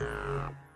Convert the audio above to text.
Yeah.